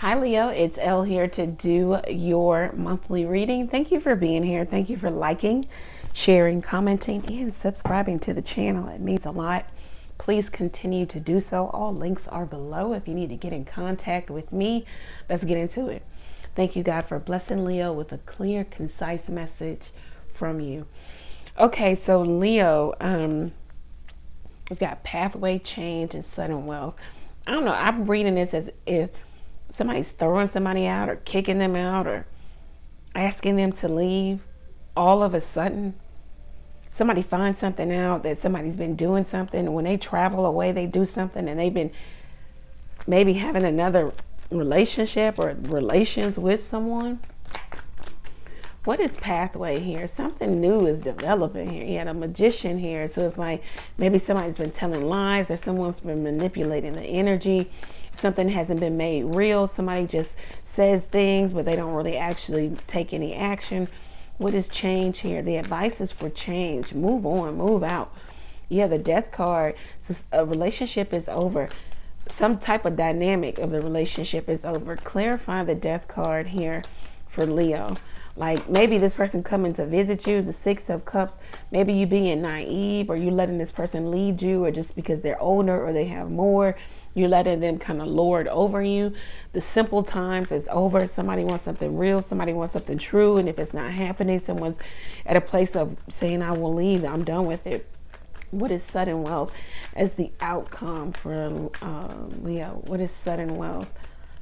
Hi, Leo. It's Elle here to do your monthly reading. Thank you for being here. Thank you for liking, sharing, commenting, and subscribing to the channel. It means a lot. Please continue to do so. All links are below if you need to get in contact with me. Let's get into it. Thank you, God, for blessing Leo with a clear, concise message from you. Okay, so Leo, um, we've got pathway change and sudden wealth. I don't know. I'm reading this as if somebody's throwing somebody out or kicking them out or asking them to leave all of a sudden somebody finds something out that somebody's been doing something. When they travel away they do something and they've been maybe having another relationship or relations with someone. What is pathway here? Something new is developing here. You had a magician here. So it's like maybe somebody's been telling lies or someone's been manipulating the energy something hasn't been made real. Somebody just says things, but they don't really actually take any action. What is change here? The advice is for change. Move on, move out. Yeah, the death card. A relationship is over. Some type of dynamic of the relationship is over. Clarify the death card here for Leo. Like maybe this person coming to visit you, the Six of Cups, maybe you being naive or you letting this person lead you or just because they're older or they have more, you're letting them kind of lord over you. The simple times is over. Somebody wants something real, somebody wants something true, and if it's not happening, someone's at a place of saying, I will leave, I'm done with it. What is sudden wealth as the outcome for uh, Leo? What is sudden wealth?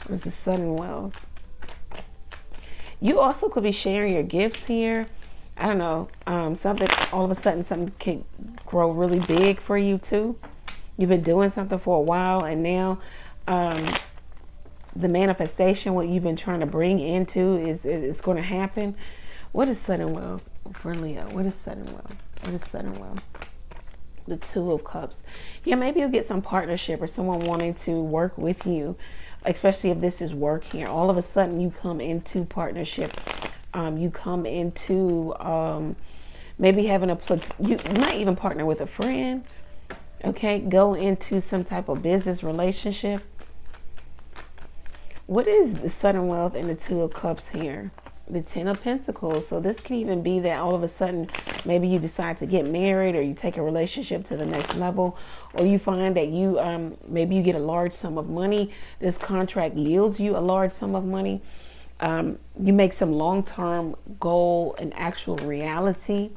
What is the sudden wealth? You also could be sharing your gifts here. I don't know, um, something, all of a sudden something can grow really big for you too. You've been doing something for a while and now um, the manifestation, what you've been trying to bring into is, is going to happen. What is sudden wealth for Leo? What is sudden wealth? What is sudden wealth? The Two of Cups. Yeah, maybe you'll get some partnership or someone wanting to work with you especially if this is work here. All of a sudden, you come into partnership. Um, you come into um, maybe having a you might even partner with a friend. Okay, go into some type of business relationship. What is the sudden wealth and the two of cups here? The ten of pentacles so this can even be that all of a sudden maybe you decide to get married or you take a relationship to the next level or you find that you um, maybe you get a large sum of money this contract yields you a large sum of money um, you make some long-term goal an actual reality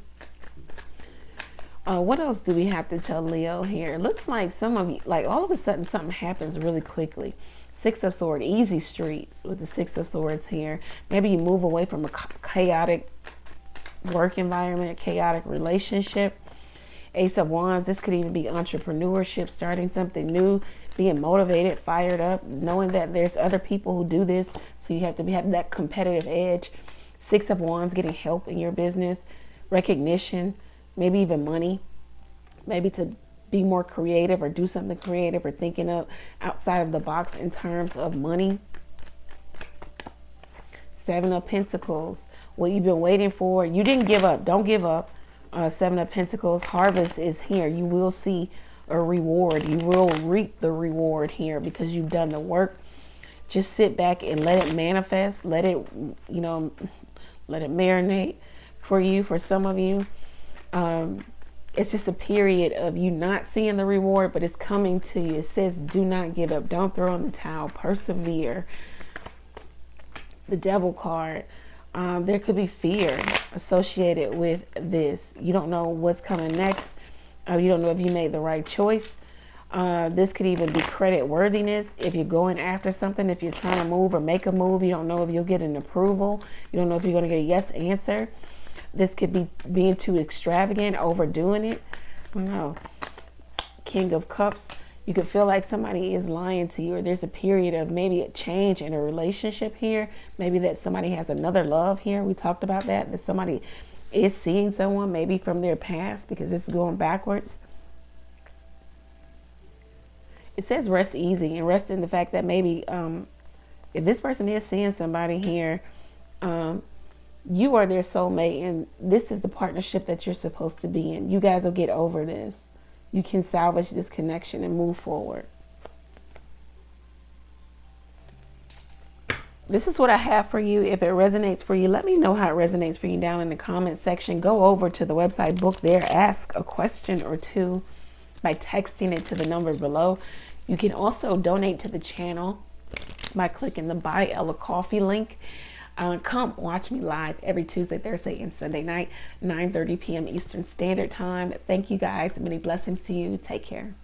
uh, what else do we have to tell Leo here? It looks like some of you, like all of a sudden something happens really quickly. Six of Swords, easy street with the Six of Swords here. Maybe you move away from a chaotic work environment, a chaotic relationship. Ace of Wands, this could even be entrepreneurship, starting something new, being motivated, fired up, knowing that there's other people who do this. So you have to be, have that competitive edge. Six of Wands, getting help in your business, recognition, maybe even money, maybe to be more creative or do something creative or thinking of outside of the box in terms of money. Seven of Pentacles, what you've been waiting for. You didn't give up. Don't give up. Uh, Seven of Pentacles, harvest is here. You will see a reward. You will reap the reward here because you've done the work. Just sit back and let it manifest. Let it, you know, let it marinate for you, for some of you. Um, it's just a period of you not seeing the reward, but it's coming to you. It says, do not give up. Don't throw in the towel. Persevere. The devil card. Um, there could be fear associated with this. You don't know what's coming next. Uh, you don't know if you made the right choice. Uh, this could even be credit worthiness. If you're going after something, if you're trying to move or make a move, you don't know if you'll get an approval. You don't know if you're going to get a yes answer. This could be being too extravagant, overdoing it. No. King of Cups. You could feel like somebody is lying to you, or there's a period of maybe a change in a relationship here. Maybe that somebody has another love here. We talked about that. That somebody is seeing someone maybe from their past because it's going backwards. It says rest easy and rest in the fact that maybe um, if this person is seeing somebody here, um, you are their soulmate and this is the partnership that you're supposed to be in. You guys will get over this. You can salvage this connection and move forward. this is what I have for you. If it resonates for you, let me know how it resonates for you down in the comment section. Go over to the website, book there, ask a question or two by texting it to the number below. You can also donate to the channel by clicking the Buy Elle a Coffee link. Uh, come watch me live every Tuesday, Thursday, and Sunday night, 9 30 p.m. Eastern Standard Time. Thank you guys. Many blessings to you. Take care.